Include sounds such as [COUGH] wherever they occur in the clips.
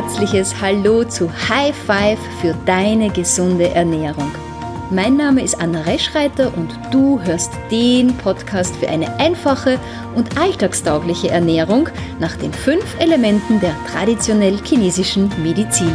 herzliches Hallo zu High Five für deine gesunde Ernährung. Mein Name ist Anna Reschreiter und du hörst den Podcast für eine einfache und alltagstaugliche Ernährung nach den fünf Elementen der traditionell chinesischen Medizin.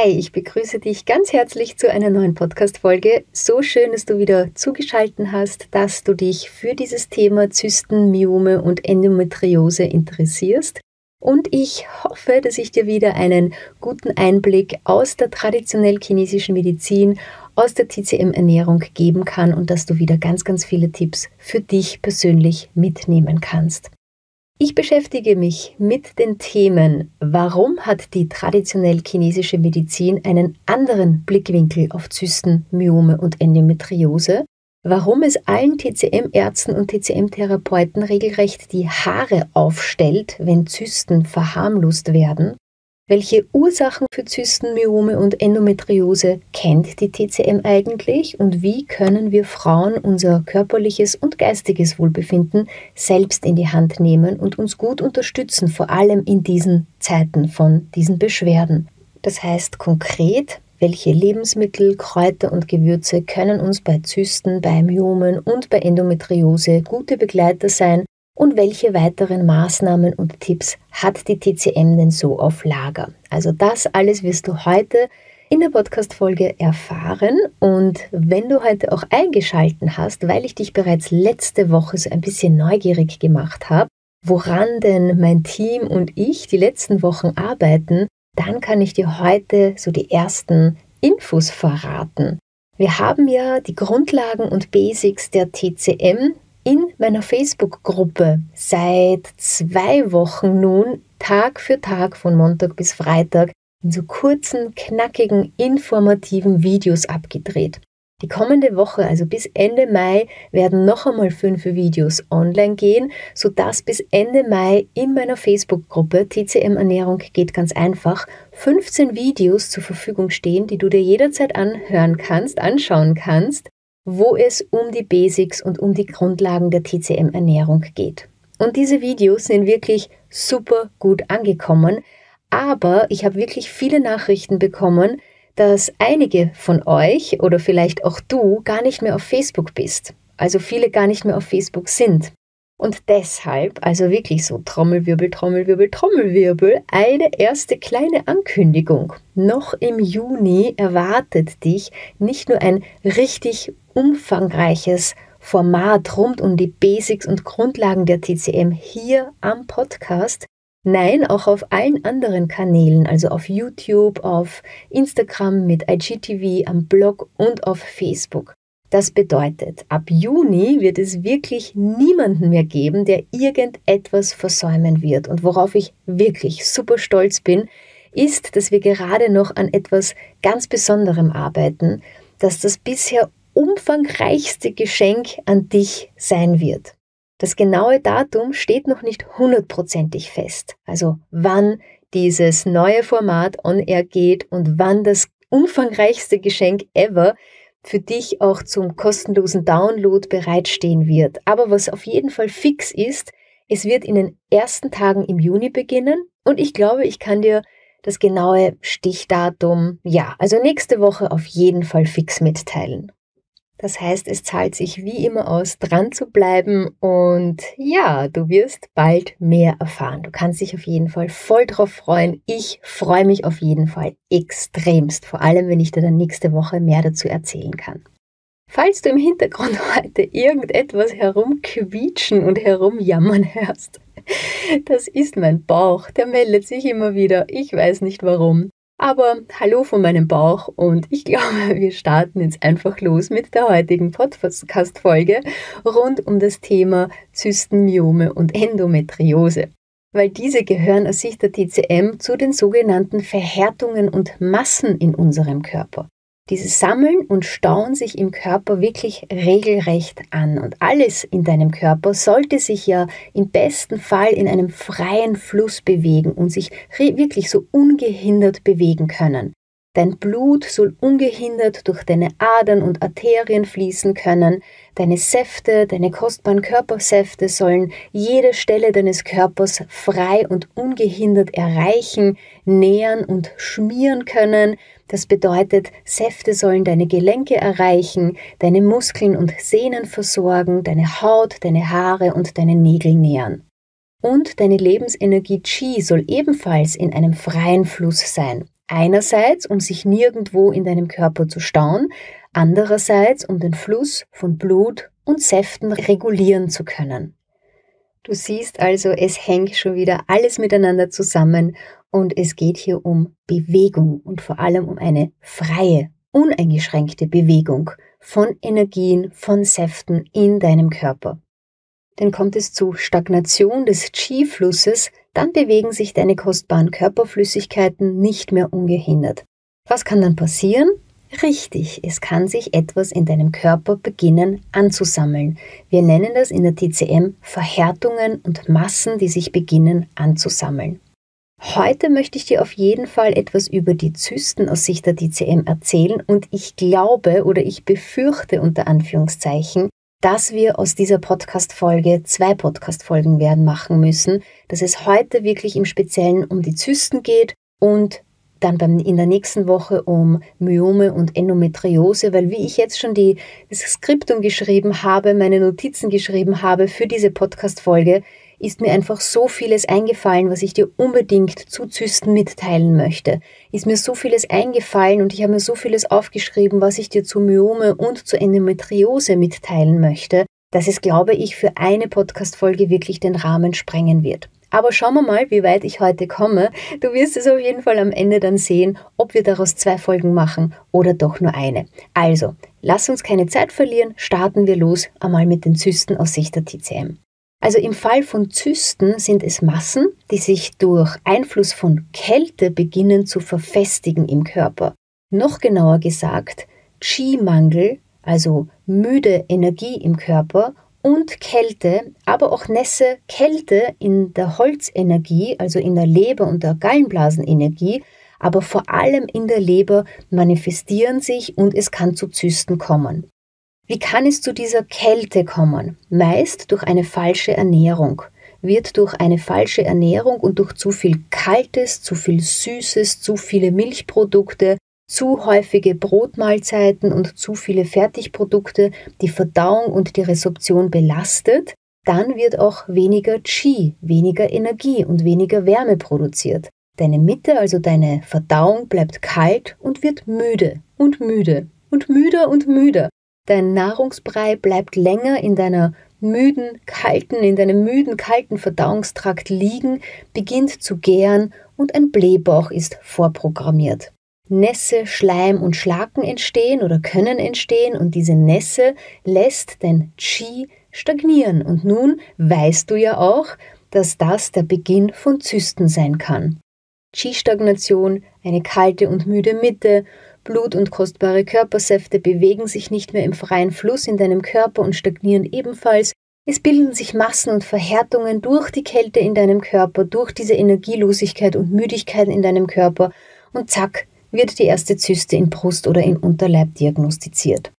Hi, ich begrüße dich ganz herzlich zu einer neuen Podcast-Folge. So schön, dass du wieder zugeschaltet hast, dass du dich für dieses Thema Zysten, Myome und Endometriose interessierst. Und ich hoffe, dass ich dir wieder einen guten Einblick aus der traditionell chinesischen Medizin, aus der TCM-Ernährung geben kann und dass du wieder ganz, ganz viele Tipps für dich persönlich mitnehmen kannst. Ich beschäftige mich mit den Themen, warum hat die traditionell chinesische Medizin einen anderen Blickwinkel auf Zysten, Myome und Endometriose, warum es allen TCM-Ärzten und TCM-Therapeuten regelrecht die Haare aufstellt, wenn Zysten verharmlost werden welche Ursachen für Zysten, Myome und Endometriose kennt die TCM eigentlich und wie können wir Frauen unser körperliches und geistiges Wohlbefinden selbst in die Hand nehmen und uns gut unterstützen, vor allem in diesen Zeiten von diesen Beschwerden. Das heißt konkret, welche Lebensmittel, Kräuter und Gewürze können uns bei Zysten, bei Myomen und bei Endometriose gute Begleiter sein und welche weiteren Maßnahmen und Tipps hat die TCM denn so auf Lager? Also das alles wirst du heute in der Podcast-Folge erfahren. Und wenn du heute auch eingeschalten hast, weil ich dich bereits letzte Woche so ein bisschen neugierig gemacht habe, woran denn mein Team und ich die letzten Wochen arbeiten, dann kann ich dir heute so die ersten Infos verraten. Wir haben ja die Grundlagen und Basics der TCM in meiner Facebook-Gruppe seit zwei Wochen nun Tag für Tag von Montag bis Freitag in so kurzen, knackigen, informativen Videos abgedreht. Die kommende Woche, also bis Ende Mai, werden noch einmal fünf Videos online gehen, sodass bis Ende Mai in meiner Facebook-Gruppe TCM Ernährung geht ganz einfach 15 Videos zur Verfügung stehen, die du dir jederzeit anhören kannst, anschauen kannst wo es um die Basics und um die Grundlagen der TCM-Ernährung geht. Und diese Videos sind wirklich super gut angekommen, aber ich habe wirklich viele Nachrichten bekommen, dass einige von euch oder vielleicht auch du gar nicht mehr auf Facebook bist. Also viele gar nicht mehr auf Facebook sind. Und deshalb, also wirklich so Trommelwirbel, Trommelwirbel, Trommelwirbel, eine erste kleine Ankündigung. Noch im Juni erwartet dich nicht nur ein richtig umfangreiches Format rund um die Basics und Grundlagen der TCM hier am Podcast. Nein, auch auf allen anderen Kanälen, also auf YouTube, auf Instagram mit IGTV, am Blog und auf Facebook. Das bedeutet, ab Juni wird es wirklich niemanden mehr geben, der irgendetwas versäumen wird. Und worauf ich wirklich super stolz bin, ist, dass wir gerade noch an etwas ganz Besonderem arbeiten, dass das bisher umfangreichste Geschenk an dich sein wird. Das genaue Datum steht noch nicht hundertprozentig fest, also wann dieses neue Format on air geht und wann das umfangreichste Geschenk ever für dich auch zum kostenlosen Download bereitstehen wird. Aber was auf jeden Fall fix ist, es wird in den ersten Tagen im Juni beginnen und ich glaube, ich kann dir das genaue Stichdatum, ja, also nächste Woche auf jeden Fall fix mitteilen. Das heißt, es zahlt sich wie immer aus, dran zu bleiben und ja, du wirst bald mehr erfahren. Du kannst dich auf jeden Fall voll drauf freuen. Ich freue mich auf jeden Fall extremst, vor allem wenn ich dir dann nächste Woche mehr dazu erzählen kann. Falls du im Hintergrund [LAUGHS] heute irgendetwas herumquietschen und herumjammern hörst, das ist mein Bauch, der meldet sich immer wieder. Ich weiß nicht warum. Aber hallo von meinem Bauch und ich glaube, [LAUGHS] wir starten jetzt einfach los mit der heutigen Podcast-Folge rund um das Thema Zysten, Myome und Endometriose. Weil diese gehören aus Sicht der TCM zu den sogenannten Verhärtungen und Massen in unserem Körper. Diese sammeln und stauen sich im Körper wirklich regelrecht an. Und alles in deinem Körper sollte sich ja im besten Fall in einem freien Fluss bewegen und sich wirklich so ungehindert bewegen können. Dein Blut soll ungehindert durch deine Adern und Arterien fließen können. Deine Säfte, deine kostbaren Körpersäfte sollen jede Stelle deines Körpers frei und ungehindert erreichen, nähern und schmieren können. Das bedeutet, Säfte sollen deine Gelenke erreichen, deine Muskeln und Sehnen versorgen, deine Haut, deine Haare und deine Nägel nähern. Und deine Lebensenergie Qi soll ebenfalls in einem freien Fluss sein. Einerseits, um sich nirgendwo in deinem Körper zu stauen, andererseits, um den Fluss von Blut und Säften regulieren zu können. Du siehst also, es hängt schon wieder alles miteinander zusammen und es geht hier um Bewegung und vor allem um eine freie, uneingeschränkte Bewegung von Energien, von Säften in deinem Körper. Denn kommt es zu Stagnation des Qi-Flusses, dann bewegen sich deine kostbaren Körperflüssigkeiten nicht mehr ungehindert. Was kann dann passieren? Richtig, es kann sich etwas in deinem Körper beginnen anzusammeln. Wir nennen das in der TCM Verhärtungen und Massen, die sich beginnen anzusammeln. Heute möchte ich dir auf jeden Fall etwas über die Zysten aus Sicht der TCM erzählen und ich glaube oder ich befürchte unter Anführungszeichen, dass wir aus dieser Podcast-Folge zwei Podcast-Folgen werden machen müssen, dass es heute wirklich im Speziellen um die Zysten geht und dann beim, in der nächsten Woche um Myome und Endometriose, weil wie ich jetzt schon die, das Skriptum geschrieben habe, meine Notizen geschrieben habe für diese Podcast-Folge, ist mir einfach so vieles eingefallen, was ich dir unbedingt zu Zysten mitteilen möchte. Ist mir so vieles eingefallen und ich habe mir so vieles aufgeschrieben, was ich dir zu Myome und zu Endometriose mitteilen möchte, dass es, glaube ich, für eine Podcast-Folge wirklich den Rahmen sprengen wird. Aber schauen wir mal, wie weit ich heute komme. Du wirst es auf jeden Fall am Ende dann sehen, ob wir daraus zwei Folgen machen oder doch nur eine. Also, lass uns keine Zeit verlieren, starten wir los einmal mit den Zysten aus Sicht der TCM. Also im Fall von Zysten sind es Massen, die sich durch Einfluss von Kälte beginnen zu verfestigen im Körper. Noch genauer gesagt, Qi-Mangel, also müde Energie im Körper und Kälte, aber auch Nässe, Kälte in der Holzenergie, also in der Leber und der Gallenblasenenergie, aber vor allem in der Leber manifestieren sich und es kann zu Zysten kommen. Wie kann es zu dieser Kälte kommen? Meist durch eine falsche Ernährung. Wird durch eine falsche Ernährung und durch zu viel Kaltes, zu viel Süßes, zu viele Milchprodukte, zu häufige Brotmahlzeiten und zu viele Fertigprodukte die Verdauung und die Resorption belastet, dann wird auch weniger Qi, weniger Energie und weniger Wärme produziert. Deine Mitte, also deine Verdauung, bleibt kalt und wird müde und müde und müder und müder. Dein Nahrungsbrei bleibt länger in deiner müden, kalten, in deinem müden, kalten Verdauungstrakt liegen, beginnt zu gären und ein Blähbauch ist vorprogrammiert. Nässe, Schleim und Schlacken entstehen oder können entstehen und diese Nässe lässt dein Qi stagnieren. Und nun weißt du ja auch, dass das der Beginn von Zysten sein kann. Qi-Stagnation, eine kalte und müde Mitte, Blut und kostbare Körpersäfte bewegen sich nicht mehr im freien Fluss in deinem Körper und stagnieren ebenfalls. Es bilden sich Massen und Verhärtungen durch die Kälte in deinem Körper, durch diese Energielosigkeit und Müdigkeit in deinem Körper und zack, wird die erste Zyste in Brust oder in Unterleib diagnostiziert.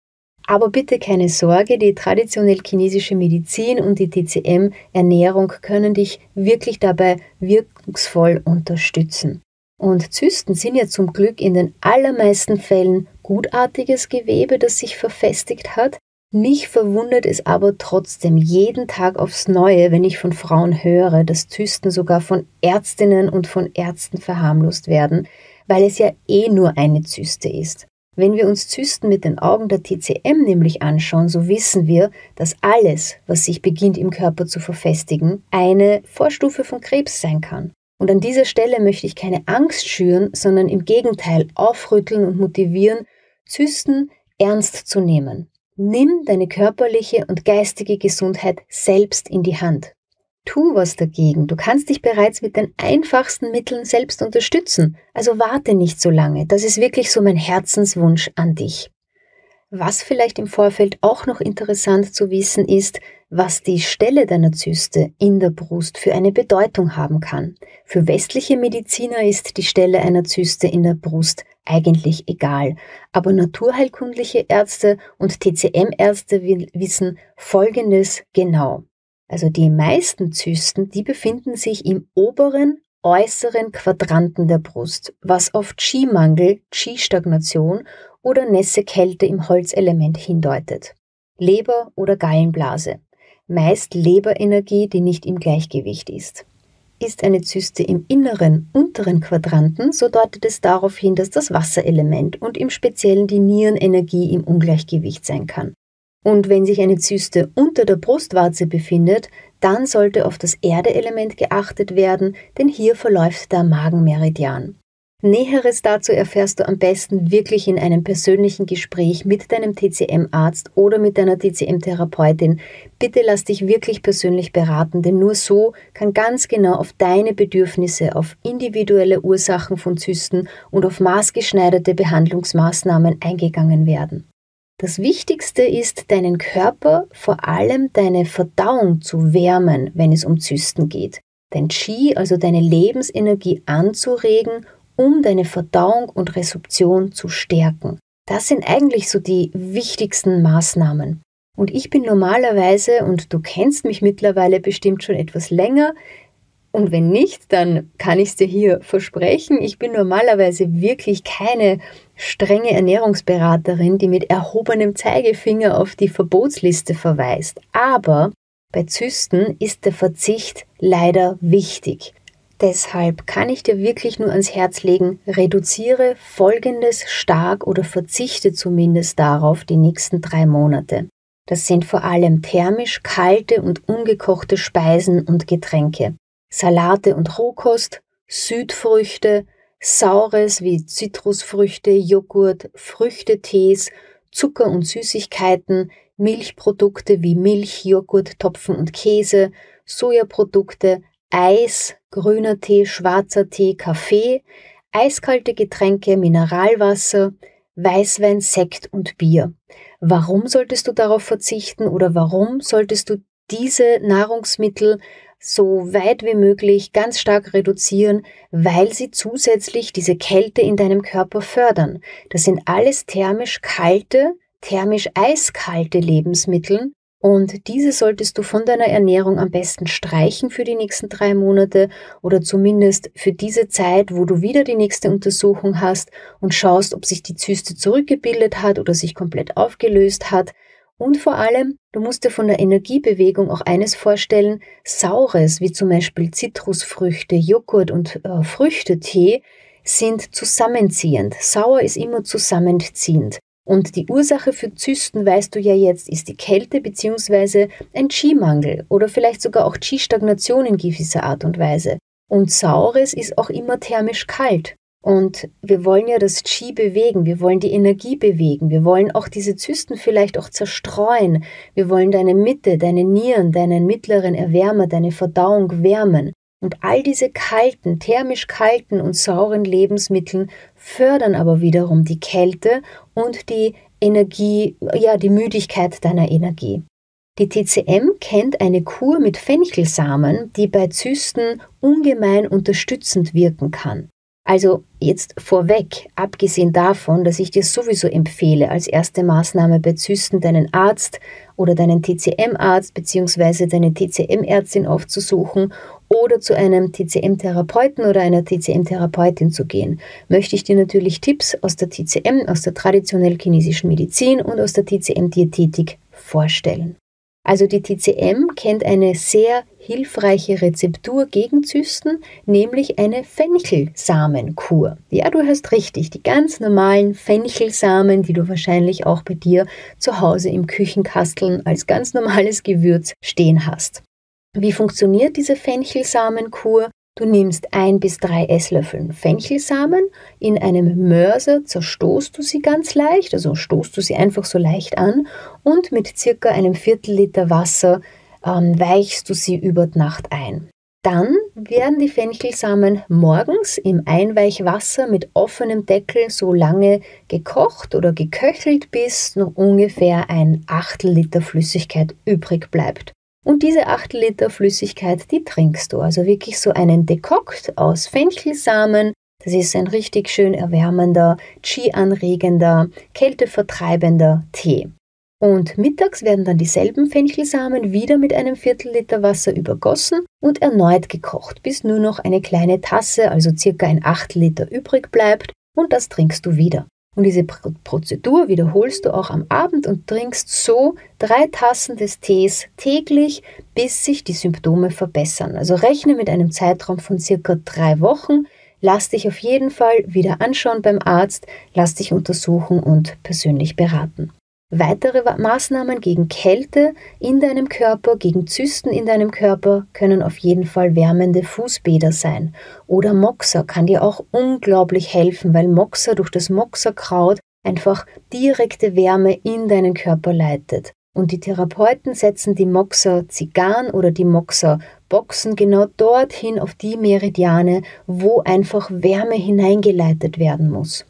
Aber bitte keine Sorge, die traditionell chinesische Medizin und die TCM-Ernährung können dich wirklich dabei wirkungsvoll unterstützen. Und Zysten sind ja zum Glück in den allermeisten Fällen gutartiges Gewebe, das sich verfestigt hat. Mich verwundert es aber trotzdem jeden Tag aufs Neue, wenn ich von Frauen höre, dass Zysten sogar von Ärztinnen und von Ärzten verharmlost werden, weil es ja eh nur eine Zyste ist. Wenn wir uns Zysten mit den Augen der TCM nämlich anschauen, so wissen wir, dass alles, was sich beginnt im Körper zu verfestigen, eine Vorstufe von Krebs sein kann. Und an dieser Stelle möchte ich keine Angst schüren, sondern im Gegenteil aufrütteln und motivieren, Zysten ernst zu nehmen. Nimm deine körperliche und geistige Gesundheit selbst in die Hand. Tu was dagegen. Du kannst dich bereits mit den einfachsten Mitteln selbst unterstützen. Also warte nicht so lange. Das ist wirklich so mein Herzenswunsch an dich. Was vielleicht im Vorfeld auch noch interessant zu wissen ist, was die Stelle deiner Zyste in der Brust für eine Bedeutung haben kann. Für westliche Mediziner ist die Stelle einer Zyste in der Brust eigentlich egal, aber naturheilkundliche Ärzte und TCM-Ärzte wissen Folgendes genau. Also die meisten Zysten, die befinden sich im oberen äußeren Quadranten der Brust, was auf Qi-Mangel, Qi-Stagnation oder nässe Kälte im Holzelement hindeutet. Leber oder Gallenblase. Meist Leberenergie, die nicht im Gleichgewicht ist. Ist eine Zyste im inneren, unteren Quadranten, so deutet es darauf hin, dass das Wasserelement und im Speziellen die Nierenenergie im Ungleichgewicht sein kann. Und wenn sich eine Zyste unter der Brustwarze befindet, dann sollte auf das Erdeelement geachtet werden, denn hier verläuft der Magenmeridian. Näheres dazu erfährst du am besten wirklich in einem persönlichen Gespräch mit deinem TCM-Arzt oder mit deiner TCM-Therapeutin. Bitte lass dich wirklich persönlich beraten, denn nur so kann ganz genau auf deine Bedürfnisse, auf individuelle Ursachen von Zysten und auf maßgeschneiderte Behandlungsmaßnahmen eingegangen werden. Das Wichtigste ist, deinen Körper, vor allem deine Verdauung zu wärmen, wenn es um Zysten geht. Dein Qi, also deine Lebensenergie anzuregen um deine Verdauung und Resorption zu stärken. Das sind eigentlich so die wichtigsten Maßnahmen. Und ich bin normalerweise, und du kennst mich mittlerweile bestimmt schon etwas länger, und wenn nicht, dann kann ich es dir hier versprechen, ich bin normalerweise wirklich keine strenge Ernährungsberaterin, die mit erhobenem Zeigefinger auf die Verbotsliste verweist. Aber bei Zysten ist der Verzicht leider wichtig. Deshalb kann ich dir wirklich nur ans Herz legen, reduziere Folgendes stark oder verzichte zumindest darauf die nächsten drei Monate. Das sind vor allem thermisch kalte und ungekochte Speisen und Getränke, Salate und Rohkost, Südfrüchte, Saures wie Zitrusfrüchte, Joghurt, Früchtetees, Zucker und Süßigkeiten, Milchprodukte wie Milch, Joghurt, Topfen und Käse, Sojaprodukte, Eis, grüner Tee, schwarzer Tee, Kaffee, eiskalte Getränke, Mineralwasser, Weißwein, Sekt und Bier. Warum solltest du darauf verzichten oder warum solltest du diese Nahrungsmittel so weit wie möglich ganz stark reduzieren, weil sie zusätzlich diese Kälte in deinem Körper fördern. Das sind alles thermisch kalte, thermisch eiskalte Lebensmittel, und diese solltest du von deiner Ernährung am besten streichen für die nächsten drei Monate oder zumindest für diese Zeit, wo du wieder die nächste Untersuchung hast und schaust, ob sich die Zyste zurückgebildet hat oder sich komplett aufgelöst hat. Und vor allem, du musst dir von der Energiebewegung auch eines vorstellen, Saures, wie zum Beispiel Zitrusfrüchte, Joghurt und äh, Früchtetee, sind zusammenziehend. Sauer ist immer zusammenziehend. Und die Ursache für Zysten, weißt du ja jetzt, ist die Kälte bzw. ein Qi-Mangel oder vielleicht sogar auch Qi-Stagnation in gewisser Art und Weise. Und Saures ist auch immer thermisch kalt. Und wir wollen ja das Qi bewegen, wir wollen die Energie bewegen, wir wollen auch diese Zysten vielleicht auch zerstreuen, wir wollen deine Mitte, deine Nieren, deinen mittleren Erwärmer, deine Verdauung wärmen. Und all diese kalten, thermisch kalten und sauren Lebensmittel fördern aber wiederum die Kälte und die Energie, ja, die Müdigkeit deiner Energie. Die TCM kennt eine Kur mit Fenchelsamen, die bei Zysten ungemein unterstützend wirken kann. Also jetzt vorweg, abgesehen davon, dass ich dir sowieso empfehle, als erste Maßnahme bei Zysten deinen Arzt oder deinen TCM-Arzt bzw. deine TCM-Ärztin aufzusuchen oder zu einem TCM-Therapeuten oder einer TCM-Therapeutin zu gehen, möchte ich dir natürlich Tipps aus der TCM, aus der traditionell chinesischen Medizin und aus der TCM-Diätetik vorstellen. Also die TCM kennt eine sehr hilfreiche Rezeptur gegen Zysten, nämlich eine Fenchelsamenkur. Ja, du hast richtig, die ganz normalen Fenchelsamen, die du wahrscheinlich auch bei dir zu Hause im Küchenkasteln als ganz normales Gewürz stehen hast. Wie funktioniert diese Fenchelsamenkur? Du nimmst ein bis drei Esslöffel Fenchelsamen, in einem Mörser zerstoßt du sie ganz leicht, also stoßt du sie einfach so leicht an und mit circa einem Viertel Liter Wasser ähm, weichst du sie über Nacht ein. Dann werden die Fenchelsamen morgens im Einweichwasser mit offenem Deckel so lange gekocht oder geköchelt, bis noch ungefähr ein Achtel Liter Flüssigkeit übrig bleibt. Und diese 8 Liter Flüssigkeit, die trinkst du. Also wirklich so einen Dekokt aus Fenchelsamen. Das ist ein richtig schön erwärmender, Qi-anregender, kältevertreibender Tee. Und mittags werden dann dieselben Fenchelsamen wieder mit einem Viertel Liter Wasser übergossen und erneut gekocht, bis nur noch eine kleine Tasse, also circa ein Achtel Liter übrig bleibt und das trinkst du wieder. Und diese Prozedur wiederholst du auch am Abend und trinkst so drei Tassen des Tees täglich, bis sich die Symptome verbessern. Also rechne mit einem Zeitraum von circa drei Wochen. Lass dich auf jeden Fall wieder anschauen beim Arzt, lass dich untersuchen und persönlich beraten. Weitere Maßnahmen gegen Kälte in deinem Körper, gegen Zysten in deinem Körper können auf jeden Fall wärmende Fußbäder sein. Oder Moxa kann dir auch unglaublich helfen, weil Moxa durch das Moxa-Kraut einfach direkte Wärme in deinen Körper leitet. Und die Therapeuten setzen die Moxa-Zigarren oder die Moxa-Boxen genau dorthin auf die Meridiane, wo einfach Wärme hineingeleitet werden muss.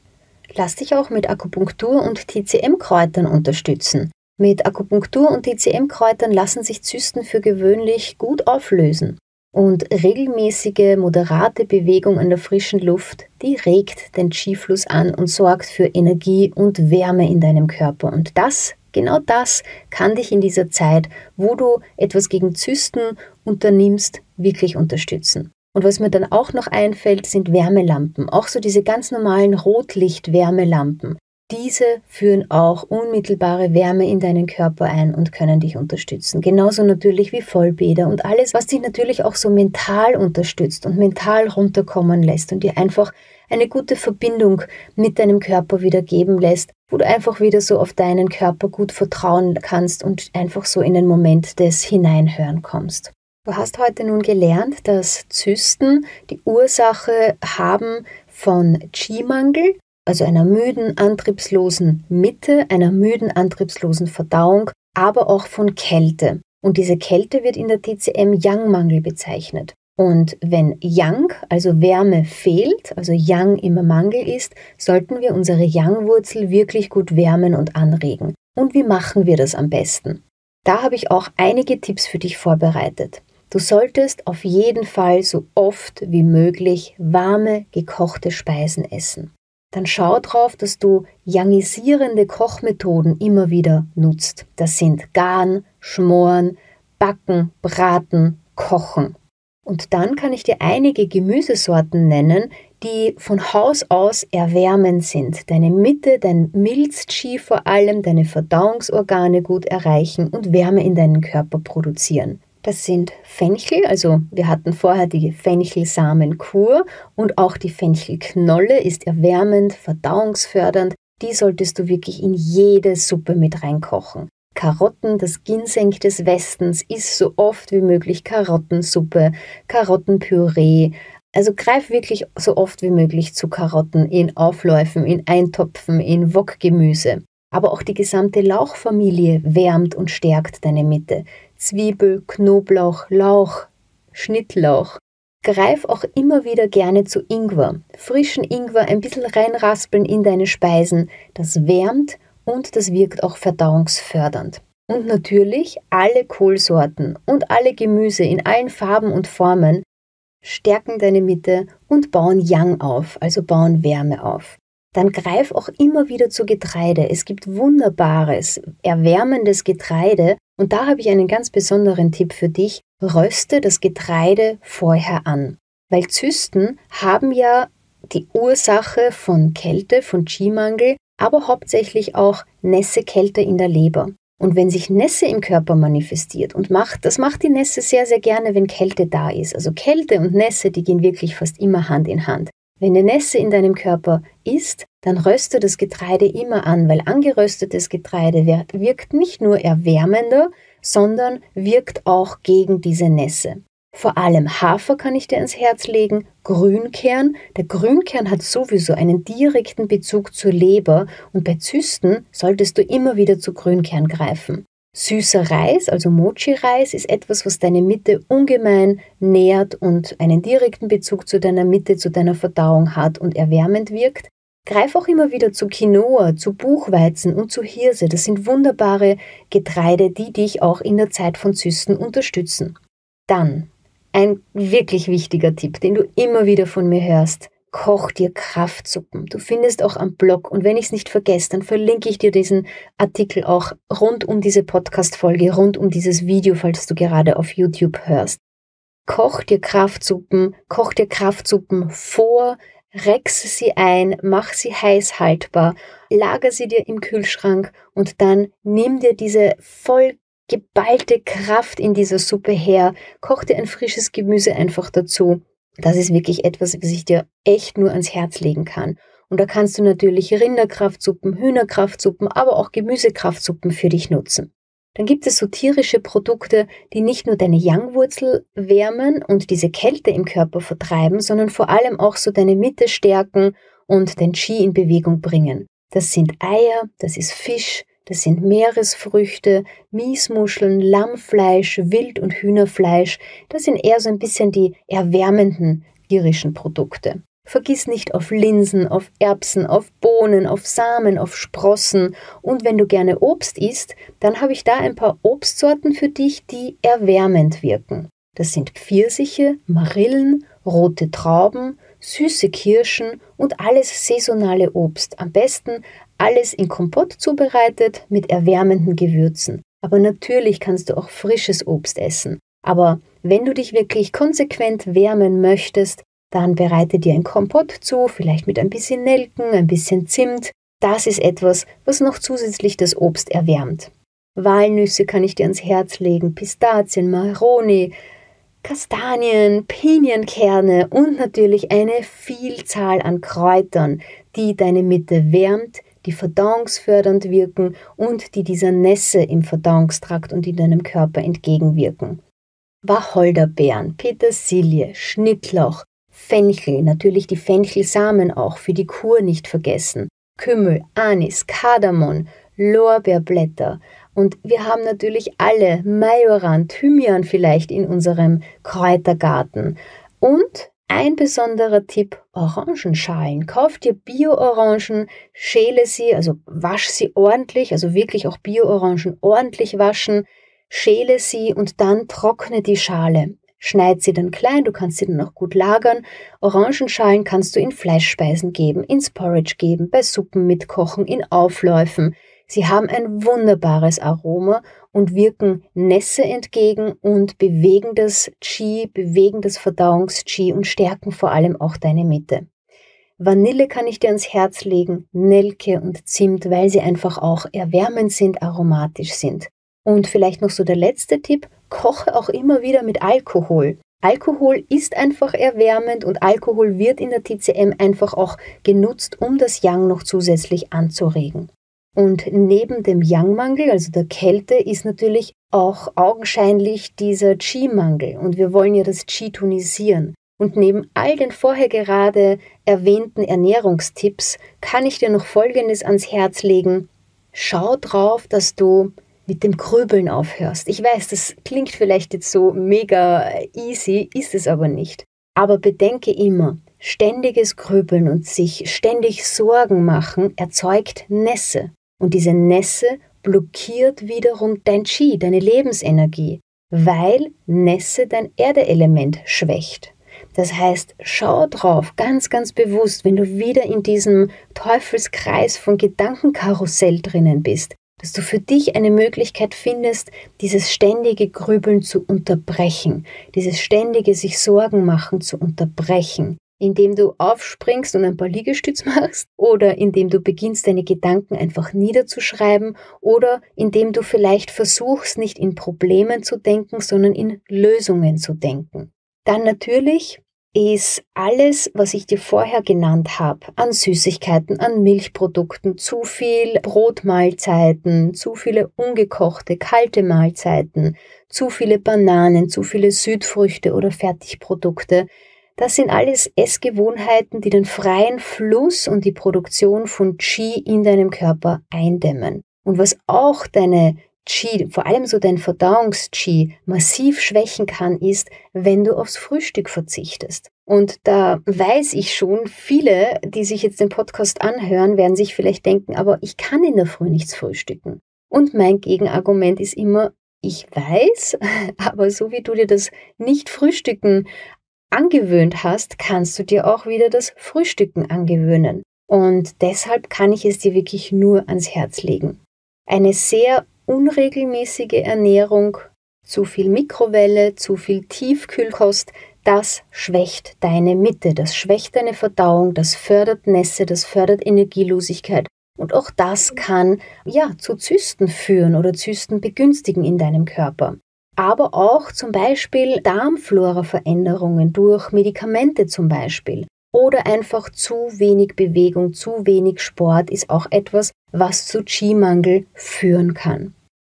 Lass dich auch mit Akupunktur und TCM-Kräutern unterstützen. Mit Akupunktur und TCM-Kräutern lassen sich Zysten für gewöhnlich gut auflösen. Und regelmäßige, moderate Bewegung an der frischen Luft, die regt den Qi-Fluss an und sorgt für Energie und Wärme in deinem Körper. Und das, genau das, kann dich in dieser Zeit, wo du etwas gegen Zysten unternimmst, wirklich unterstützen. Und was mir dann auch noch einfällt, sind Wärmelampen. Auch so diese ganz normalen Rotlicht-Wärmelampen. Diese führen auch unmittelbare Wärme in deinen Körper ein und können dich unterstützen. Genauso natürlich wie Vollbäder und alles, was dich natürlich auch so mental unterstützt und mental runterkommen lässt und dir einfach eine gute Verbindung mit deinem Körper wieder geben lässt, wo du einfach wieder so auf deinen Körper gut vertrauen kannst und einfach so in den Moment des Hineinhören kommst. Du hast heute nun gelernt, dass Zysten die Ursache haben von Qi-Mangel, also einer müden, antriebslosen Mitte, einer müden, antriebslosen Verdauung, aber auch von Kälte. Und diese Kälte wird in der TCM Yang-Mangel bezeichnet. Und wenn Yang, also Wärme, fehlt, also Yang immer Mangel ist, sollten wir unsere Yang-Wurzel wirklich gut wärmen und anregen. Und wie machen wir das am besten? Da habe ich auch einige Tipps für dich vorbereitet. Du solltest auf jeden Fall so oft wie möglich warme, gekochte Speisen essen. Dann schau drauf, dass du yangisierende Kochmethoden immer wieder nutzt. Das sind Garen, Schmoren, Backen, Braten, Kochen. Und dann kann ich dir einige Gemüsesorten nennen, die von Haus aus erwärmend sind, deine Mitte, dein Milz-Chi vor allem, deine Verdauungsorgane gut erreichen und Wärme in deinen Körper produzieren. Das sind Fenchel, also wir hatten vorher die Fenchelsamenkur und auch die Fenchelknolle ist erwärmend, verdauungsfördernd. Die solltest du wirklich in jede Suppe mit reinkochen. Karotten, das Ginseng des Westens, isst so oft wie möglich Karottensuppe, Karottenpüree. Also greif wirklich so oft wie möglich zu Karotten in Aufläufen, in Eintopfen, in Wokgemüse. Aber auch die gesamte Lauchfamilie wärmt und stärkt deine Mitte. Zwiebel, Knoblauch, Lauch, Schnittlauch. Greif auch immer wieder gerne zu Ingwer. Frischen Ingwer ein bisschen reinraspeln in deine Speisen. Das wärmt und das wirkt auch verdauungsfördernd. Und natürlich alle Kohlsorten und alle Gemüse in allen Farben und Formen stärken deine Mitte und bauen Yang auf, also bauen Wärme auf dann greif auch immer wieder zu Getreide. Es gibt wunderbares, erwärmendes Getreide. Und da habe ich einen ganz besonderen Tipp für dich. Röste das Getreide vorher an. Weil Zysten haben ja die Ursache von Kälte, von Qi-Mangel, aber hauptsächlich auch Nässe-Kälte in der Leber. Und wenn sich Nässe im Körper manifestiert und macht, das macht die Nässe sehr, sehr gerne, wenn Kälte da ist. Also Kälte und Nässe, die gehen wirklich fast immer Hand in Hand. Wenn eine Nässe in deinem Körper ist, dann röste das Getreide immer an, weil angeröstetes Getreide wirkt nicht nur erwärmender, sondern wirkt auch gegen diese Nässe. Vor allem Hafer kann ich dir ins Herz legen, Grünkern. Der Grünkern hat sowieso einen direkten Bezug zur Leber und bei Zysten solltest du immer wieder zu Grünkern greifen. Süßer Reis, also Mochi-Reis, ist etwas, was deine Mitte ungemein nährt und einen direkten Bezug zu deiner Mitte, zu deiner Verdauung hat und erwärmend wirkt. Greif auch immer wieder zu Quinoa, zu Buchweizen und zu Hirse. Das sind wunderbare Getreide, die dich auch in der Zeit von Zysten unterstützen. Dann ein wirklich wichtiger Tipp, den du immer wieder von mir hörst koch dir Kraftsuppen. Du findest auch am Blog und wenn ich es nicht vergesse, dann verlinke ich dir diesen Artikel auch rund um diese Podcast-Folge, rund um dieses Video, falls du gerade auf YouTube hörst. Koch dir Kraftsuppen, koch dir Kraftsuppen vor, rex sie ein, mach sie heiß haltbar, lager sie dir im Kühlschrank und dann nimm dir diese voll geballte Kraft in dieser Suppe her, koch dir ein frisches Gemüse einfach dazu das ist wirklich etwas, was ich dir echt nur ans Herz legen kann. Und da kannst du natürlich Rinderkraftsuppen, Hühnerkraftsuppen, aber auch Gemüsekraftsuppen für dich nutzen. Dann gibt es so tierische Produkte, die nicht nur deine Yangwurzel wärmen und diese Kälte im Körper vertreiben, sondern vor allem auch so deine Mitte stärken und den Qi in Bewegung bringen. Das sind Eier, das ist Fisch, das sind Meeresfrüchte, Miesmuscheln, Lammfleisch, Wild- und Hühnerfleisch. Das sind eher so ein bisschen die erwärmenden irischen Produkte. Vergiss nicht auf Linsen, auf Erbsen, auf Bohnen, auf Samen, auf Sprossen. Und wenn du gerne Obst isst, dann habe ich da ein paar Obstsorten für dich, die erwärmend wirken. Das sind Pfirsiche, Marillen, rote Trauben, süße Kirschen und alles saisonale Obst. Am besten alles in Kompott zubereitet mit erwärmenden Gewürzen. Aber natürlich kannst du auch frisches Obst essen. Aber wenn du dich wirklich konsequent wärmen möchtest, dann bereite dir ein Kompott zu, vielleicht mit ein bisschen Nelken, ein bisschen Zimt. Das ist etwas, was noch zusätzlich das Obst erwärmt. Walnüsse kann ich dir ans Herz legen, Pistazien, Maroni, Kastanien, Pinienkerne und natürlich eine Vielzahl an Kräutern, die deine Mitte wärmt, die verdauungsfördernd wirken und die dieser Nässe im Verdauungstrakt und in deinem Körper entgegenwirken. Wacholderbeeren, Petersilie, Schnittlauch, Fenchel, natürlich die Fenchelsamen auch für die Kur nicht vergessen, Kümmel, Anis, Kardamom, Lorbeerblätter. Und wir haben natürlich alle Majoran, Thymian vielleicht in unserem Kräutergarten. Und ein besonderer Tipp, Orangenschalen. Kauf dir Bio-Orangen, schäle sie, also wasch sie ordentlich, also wirklich auch Bio-Orangen ordentlich waschen, schäle sie und dann trockne die Schale. Schneid sie dann klein, du kannst sie dann auch gut lagern. Orangenschalen kannst du in Fleischspeisen geben, ins Porridge geben, bei Suppen mitkochen, in Aufläufen. Sie haben ein wunderbares Aroma und wirken Nässe entgegen und bewegen das Qi, bewegen das Verdauungs-Qi und stärken vor allem auch deine Mitte. Vanille kann ich dir ans Herz legen, Nelke und Zimt, weil sie einfach auch erwärmend sind, aromatisch sind. Und vielleicht noch so der letzte Tipp, koche auch immer wieder mit Alkohol. Alkohol ist einfach erwärmend und Alkohol wird in der TCM einfach auch genutzt, um das Yang noch zusätzlich anzuregen. Und neben dem Yang-Mangel, also der Kälte, ist natürlich auch augenscheinlich dieser Qi-Mangel. Und wir wollen ja das Qi tonisieren. Und neben all den vorher gerade erwähnten Ernährungstipps kann ich dir noch Folgendes ans Herz legen. Schau drauf, dass du mit dem Grübeln aufhörst. Ich weiß, das klingt vielleicht jetzt so mega easy, ist es aber nicht. Aber bedenke immer, ständiges Grübeln und sich ständig Sorgen machen erzeugt Nässe. Und diese Nässe blockiert wiederum dein Qi, deine Lebensenergie, weil Nässe dein Erdeelement schwächt. Das heißt, schau drauf, ganz, ganz bewusst, wenn du wieder in diesem Teufelskreis von Gedankenkarussell drinnen bist, dass du für dich eine Möglichkeit findest, dieses ständige Grübeln zu unterbrechen, dieses ständige sich Sorgen machen zu unterbrechen, indem du aufspringst und ein paar Liegestütz [LAUGHS] machst oder indem du beginnst, deine Gedanken einfach niederzuschreiben oder indem du vielleicht versuchst, nicht in Problemen zu denken, sondern in Lösungen zu denken. Dann natürlich ist alles, was ich dir vorher genannt habe, an Süßigkeiten, an Milchprodukten, zu viel Brotmahlzeiten, zu viele ungekochte, kalte Mahlzeiten, zu viele Bananen, zu viele Südfrüchte oder Fertigprodukte, das sind alles Essgewohnheiten, die den freien Fluss und die Produktion von Qi in deinem Körper eindämmen. Und was auch deine Qi, vor allem so dein Verdauungs-Qi, massiv schwächen kann, ist, wenn du aufs Frühstück verzichtest. Und da weiß ich schon, viele, die sich jetzt den Podcast anhören, werden sich vielleicht denken, aber ich kann in der Früh nichts frühstücken. Und mein Gegenargument ist immer, ich weiß, [LAUGHS] aber so wie du dir das Nicht-Frühstücken angewöhnt hast, kannst du dir auch wieder das Frühstücken angewöhnen. Und deshalb kann ich es dir wirklich nur ans Herz legen. Eine sehr unregelmäßige Ernährung, zu viel Mikrowelle, zu viel Tiefkühlkost, das schwächt deine Mitte, das schwächt deine Verdauung, das fördert Nässe, das fördert Energielosigkeit und auch das kann ja zu Zysten führen oder Zysten begünstigen in deinem Körper. Aber auch zum Beispiel Darmflora-Veränderungen durch Medikamente zum Beispiel oder einfach zu wenig Bewegung, zu wenig Sport ist auch etwas, was zu Qi-Mangel führen kann.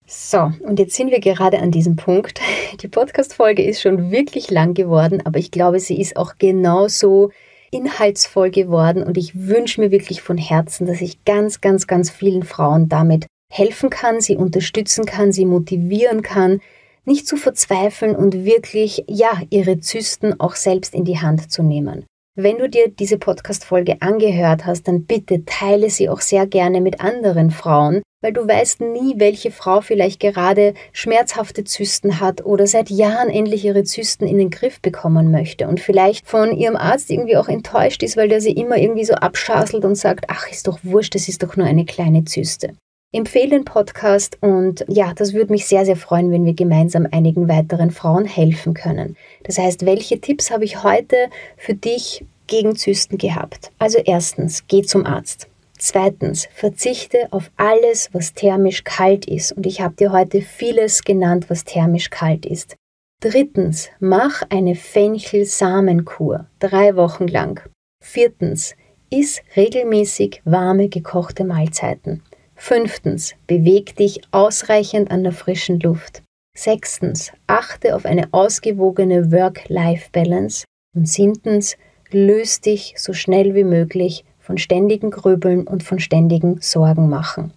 So, und jetzt sind wir gerade an diesem Punkt. [LAUGHS] Die Podcast-Folge ist schon wirklich lang geworden, aber ich glaube, sie ist auch genauso inhaltsvoll geworden und ich wünsche mir wirklich von Herzen, dass ich ganz, ganz, ganz vielen Frauen damit helfen kann, sie unterstützen kann, sie motivieren kann, nicht zu verzweifeln und wirklich, ja, ihre Zysten auch selbst in die Hand zu nehmen. Wenn du dir diese Podcast-Folge angehört hast, dann bitte teile sie auch sehr gerne mit anderen Frauen, weil du weißt nie, welche Frau vielleicht gerade schmerzhafte Zysten hat oder seit Jahren endlich ihre Zysten in den Griff bekommen möchte und vielleicht von ihrem Arzt irgendwie auch enttäuscht ist, weil der sie immer irgendwie so abschaselt und sagt, ach, ist doch wurscht, das ist doch nur eine kleine Zyste. Empfehle den Podcast und ja, das würde mich sehr, sehr freuen, wenn wir gemeinsam einigen weiteren Frauen helfen können. Das heißt, welche Tipps habe ich heute für dich gegen Zysten gehabt? Also erstens, geh zum Arzt. Zweitens, verzichte auf alles, was thermisch kalt ist. Und ich habe dir heute vieles genannt, was thermisch kalt ist. Drittens, mach eine Fenchel-Samenkur, drei Wochen lang. Viertens, iss regelmäßig warme gekochte Mahlzeiten. Fünftens, beweg dich ausreichend an der frischen Luft. Sechstens, achte auf eine ausgewogene Work-Life-Balance. Und siebtens, löst dich so schnell wie möglich von ständigen Grübeln und von ständigen Sorgen machen.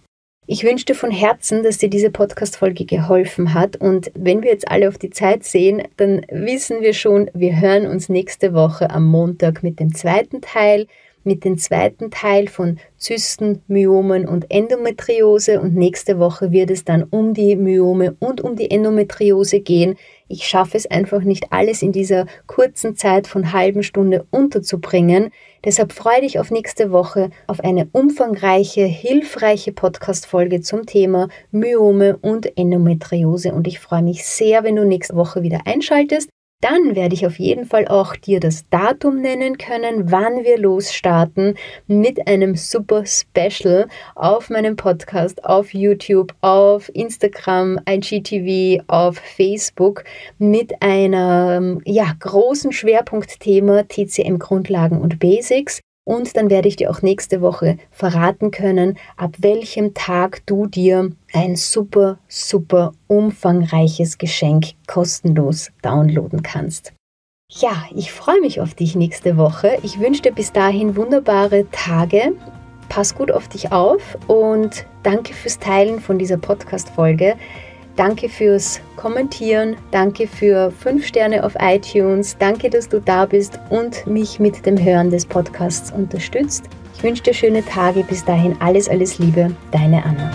Ich wünsche dir von Herzen, dass dir diese Podcast-Folge geholfen hat. Und wenn wir jetzt alle auf die Zeit sehen, dann wissen wir schon, wir hören uns nächste Woche am Montag mit dem zweiten Teil mit dem zweiten Teil von Zysten, Myomen und Endometriose und nächste Woche wird es dann um die Myome und um die Endometriose gehen. Ich schaffe es einfach nicht alles in dieser kurzen Zeit von halben Stunde unterzubringen. Deshalb freue dich auf nächste Woche auf eine umfangreiche, hilfreiche Podcast-Folge zum Thema Myome und Endometriose und ich freue mich sehr, wenn du nächste Woche wieder einschaltest. Dann werde ich auf jeden Fall auch dir das Datum nennen können, wann wir losstarten mit einem super Special auf meinem Podcast, auf YouTube, auf Instagram, IGTV, auf Facebook mit einem ja, großen Schwerpunktthema TCM Grundlagen und Basics. Und dann werde ich dir auch nächste Woche verraten können, ab welchem Tag du dir ein super, super umfangreiches Geschenk kostenlos downloaden kannst. Ja, ich freue mich auf dich nächste Woche. Ich wünsche dir bis dahin wunderbare Tage. Pass gut auf dich auf und danke fürs Teilen von dieser Podcast-Folge. Danke fürs Kommentieren, danke für 5 Sterne auf iTunes, danke, dass du da bist und mich mit dem Hören des Podcasts unterstützt. Ich wünsche dir schöne Tage, bis dahin alles, alles Liebe, deine Anna.